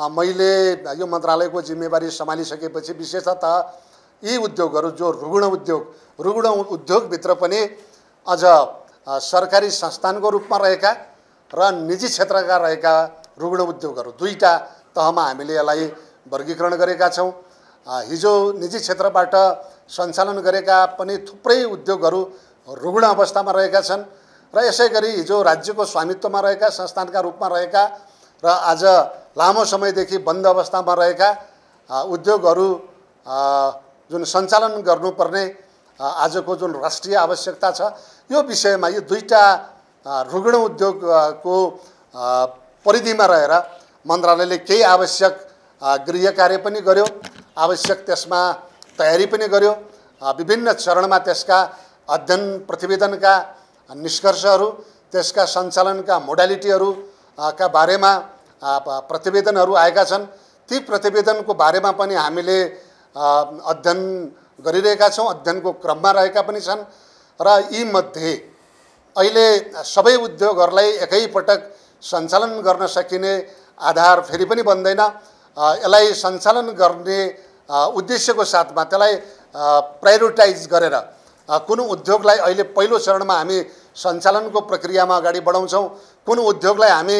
मैले यो मन्त्रालयको जिम्मेवारी सम्हालिसकेपछि विशेषतः यी उद्योगहरू जो रुग्ण उद्योग रुग्ण उद्योगभित्र पनि अझ सरकारी संस्थानको रूपमा रहेका र निजी क्षेत्रका रहेका रुग्ण उद्योगहरू दुईवटा तहमा हामीले यसलाई वर्गीकरण गरेका छौँ। हिजो निजी क्षेत्रबाट सञ्चालन गरेका पनि थुप्रै उद्योगहरू रुग्ण अवस्थामा रहेका छन् र यसै गरी हिजो राज्यको स्वामित्वमा रहेका संस्थानका रूपमा रहेका र आज लामो समयदेखि बन्द अवस्थामा रहेका उद्योगहरू जुन सञ्चालन गर्नुपर्ने आजको जुन राष्ट्रिय आवश्यकता छ यो विषयमा यो दुईवटा रुग्ण उद्योगको परिधिमा रहेर मन्त्रालयले केही आवश्यक गृह कार्य पनि गर्यो आवश्यक त्यसमा तयारी पनि गर्यो विभिन्न चरणमा त्यसका अध्ययन प्रतिवेदनका निष्कर्षहरू त्यसका सञ्चालनका मोडालिटीहरू का बारेमा प्रतिवेदनहरू आएका छन्। ती प्रतिवेदनको बारेमा पनि हामीले अध्ययन गरिरहेका छौँ अध्ययनको क्रममा रहेका पनि छन्। र यीमध्ये अहिले सबै उद्योगहरूलाई एकैपटक सञ्चालन गर्न सकिने आधार फेरि पनि बन्दैन। यसलाई सञ्चालन गर्ने उद्देश्यको साथमा त्यसलाई प्रायोरिटाइज गरेर कुन उद्योगलाई अहिले पहिलो चरणमा हामी सञ्चालनको प्रक्रियामा अगाडि बढाउँछौँ। कुन उद्योगलाई हामी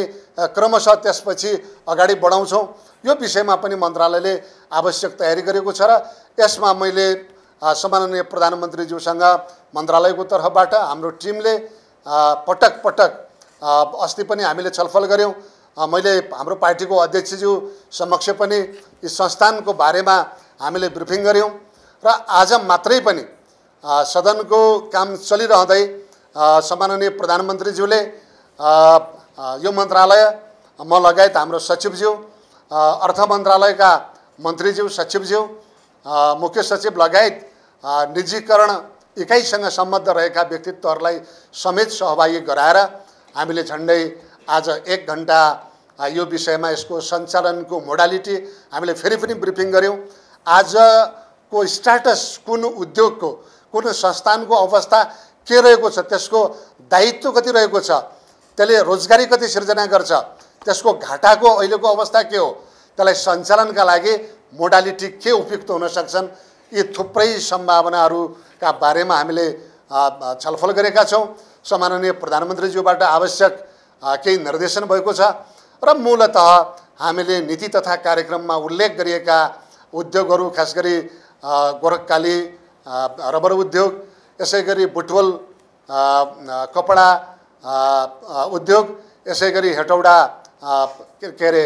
क्रमशः त्यसपछि अगाडि बढाउँछौँ यो विषयमा पनि मन्त्रालयले आवश्यक तयारी गरेको छ र यसमा मैले सम्माननीय प्रधानमन्त्रीज्यूसँग मन्त्रालयको तर्फबाट हाम्रो टिमले पटक पटक अस्ति पनि हामीले छलफल गऱ्यौँ। मैले हाम्रो पार्टीको अध्यक्षज्यू समक्ष पनि यी संस्थानको बारेमा हामीले ब्रिफिङ गऱ्यौँ। र आज मात्रै पनि सदनको काम चलिरहँदै सम्माननीय प्रधानमन्त्रीज्यूले यो मन्त्रालय म लगायत हाम्रो सचिवज्यू अर्थ मन्त्रालयका मन्त्रीज्यू सचिवज्यू मुख्य सचिव लगायत निजीकरण इकाइसँग सम्बद्ध रहेका व्यक्तित्वहरूलाई समेत सहभागी गराएर हामीले झन्डै आज एक घन्टा यो विषयमा यसको सञ्चालनको मोडालिटी हामीले फेरि पनि ब्रिफिङ गऱ्यौँ आजको स्टाटस कुन उद्योगको कुन संस्थानको अवस्था के रहेको छ? त्यसको दायित्व कति रहेको छ? त्यसले रोजगारी कति सिर्जना गर्छ? त्यसको घाटाको अहिलेको अवस्था के हो? त्यसलाई सञ्चालनका लागि मोडालिटी के उपयुक्त हुन सक्छन्? यी थुप्रै सम्भावनाहरूका बारेमा हामीले छलफल गरेका छौँ। सम्माननीय प्रधानमन्त्रीज्यूबाट आवश्यक केही निर्देशन भएको छ र मूलत हामीले नीति तथा कार्यक्रममा उल्लेख गरिएका उद्योगहरू खास गरी गोरखकाली रबर उद्योग यसै गरी बुटवल कपडा उद्योग यसै गरी हेटौडा के अरे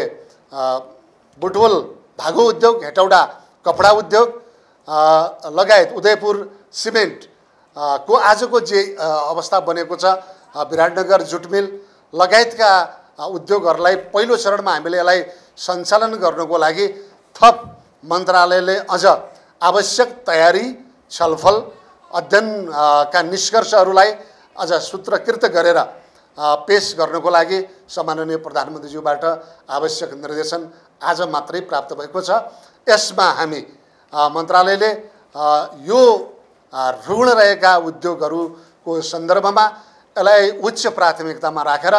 बुटवल धागो उद्योग हेटौडा कपडा उद्योग लगायत उदयपुर सिमेन्ट को आजको जे अवस्था बनेको छ विराटनगर जुट मिल लगायतका उद्योगहरूलाई पहिलो चरणमा हामीले यसलाई सञ्चालन गर्नको लागि थप मन्त्रालयले अझ आवश्यक तयारी छलफल अध्ययन अ, का निष्कर्षहरूलाई अझ सूत्रकृत गरेर पेस गर्नको लागि सम्माननीय प्रधानमन्त्रीज्यूबाट आवश्यक निर्देशन आज मात्रै प्राप्त भएको छ। यसमा हामी मन्त्रालयले यो ऋण रहेका उद्योगहरूको सन्दर्भमा यसलाई उच्च प्राथमिकतामा राखेर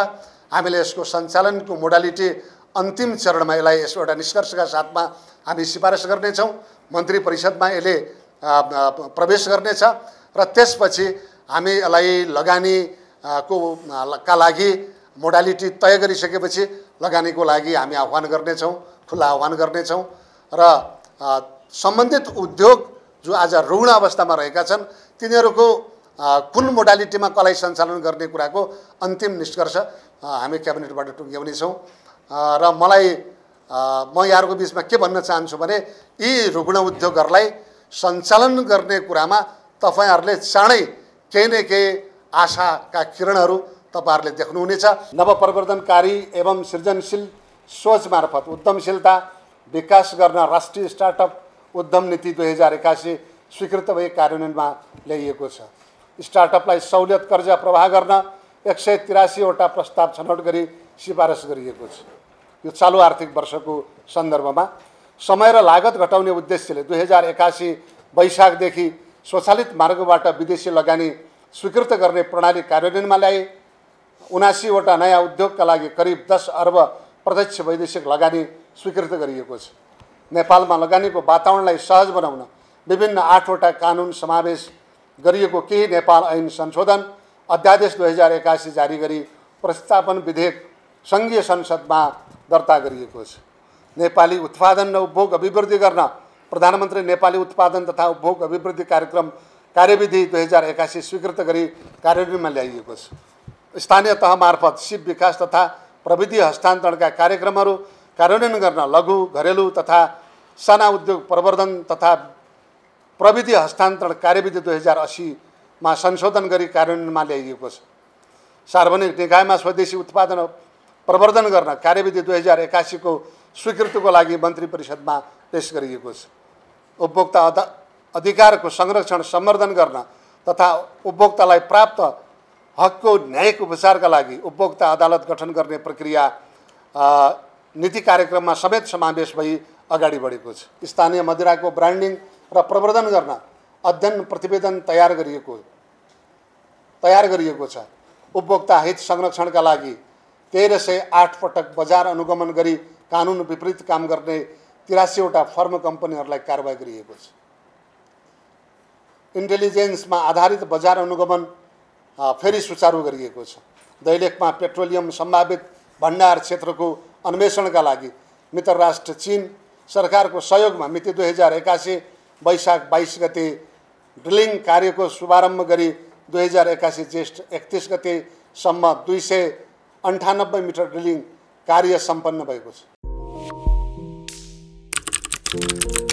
हामीले यसको सञ्चालनको मोडालिटी अन्तिम चरणमा यसलाई यसो एउटा निष्कर्षका साथमा हामी सिफारिस गर्नेछौँ। मन्त्री परिषदमा यसले प्रवेश गर्नेछ र त्यसपछि हामी यसलाई लगानी को का लागि मोडालिटी तय गरिसकेपछि लगानीको लागि हामी आह्वान गर्नेछौँ खुल्ला आह्वान गर्नेछौँ र सम्बन्धित उद्योग जो आज ऋण अवस्थामा रहेका छन् तिनीहरूको कुन मोडालिटीमा कसलाई सञ्चालन गर्ने कुराको अन्तिम निष्कर्ष हामी क्याबिनेटबाट टुङ्ग्याउनेछौँ र मलाई म यहाँहरूको बिचमा के भन्न चाहन्छु भने यी रुग्ण उद्योगहरूलाई सञ्चालन गर्ने कुरामा तपाईँहरूले चाँडै केही न केही आशाका किरणहरू तपाईँहरूले देख्नुहुनेछ। नवप्रवर्धनकारी एवं सृजनशील सोच मार्फत उद्यमशीलता विकास गर्न राष्ट्रिय स्टार्टअप उद्यम नीति दुई हजार एकासी स्वीकृत भई कार्यान्वयनमा ल्याइएको छ। स्टार्टअपलाई सहुलियत कर्जा प्रवाह गर्न एक सय तिरासीवटा प्रस्ताव छनौट गरी सिफारिस गरिएको छ। यो चालु आर्थिक वर्षको सन्दर्भमा समय र लागत घटाउने उद्देश्यले दुई हजार एकासी वैशाखदेखि स्वचालित मार्गबाट विदेशी लगानी स्वीकृत गर्ने प्रणाली कार्यान्वयनमा ल्याए उनासीवटा नयाँ उद्योगका लागि करिब दस अर्ब प्रत्यक्ष वैदेशिक लगानी स्वीकृत गरिएको छ। नेपालमा लगानीको वातावरणलाई सहज बनाउन विभिन्न आठवटा कानुन समावेश गरिएको केही नेपाल ऐन संशोधन अध्यादेश दुई हजार एकासी जारी गरी प्रस्तावन विधेयक सङ्घीय संसदमा दर्ता गरिएको छ। नेपाली उत्पादन र उपभोग अभिवृद्धि गर्न प्रधानमन्त्री नेपाली उत्पादन तथा उपभोग अभिवृद्धि कार्यक्रम कार्यविधि दुई हजार एकासी स्वीकृत गरी कार्यान्वयनमा ल्याइएको छ स्थानीय तह मार्फत सिप विकास तथा प्रविधि हस्तान्तरणका कार्यक्रमहरू कार्यान्वयन गर्न लघु घरेलु तथा साना उद्योग प्रवर्धन तथा प्रविधि हस्तान्तरण कार्यविधि दुई हजार असीमा संशोधन गरी कार्यान्वयनमा ल्याइएको छ सार्वजनिक निकायमा स्वदेशी उत्पादन प्रवर्धन गर्न कार्यविधि दुई हजार एकासीको स्वीकृतिको लागि मन्त्री परिषदमा पेस गरिएको छ। उपभोक्ता अदा अधिकारको संरक्षण सम्वर्धन गर्न तथा उपभोक्तालाई प्राप्त हकको न्यायिक उपचारका लागि उपभोक्ता अदालत गठन गर्ने प्रक्रिया नीति कार्यक्रममा समेत समावेश भई अगाडि बढेको छ। स्थानीय मदिराको ब्रान्डिङ र प्रवर्धन गर्न अध्ययन प्रतिवेदन तयार गरिएको तयार गरिएको छ। उपभोक्ता हित संरक्षणका लागि तेह्र सय आठ पटक बजार अनुगमन गरी कानुन विपरीत काम गर्ने तिरासीवटा फर्म कम्पनीहरूलाई कारवाही गरिएको छ। इन्टेलिजेन्समा आधारित बजार अनुगमन फेरि सुचारू गरिएको छ। दैलेखमा पेट्रोलियम सम्भावित भण्डार क्षेत्रको अन्वेषणका लागि मित्र राष्ट्र चिन सरकारको सहयोगमा मिति दुई हजार एकासी वैशाख बाइस गते ड्रिलिङ कार्यको शुभारम्भ गरी दुई हजार एकासी ज्येष्ठ एकतिस गतेसम्म दुई सय अन्ठानब्बे मिटर ड्रिलिङ कार्य सम्पन्न भएको छ। Música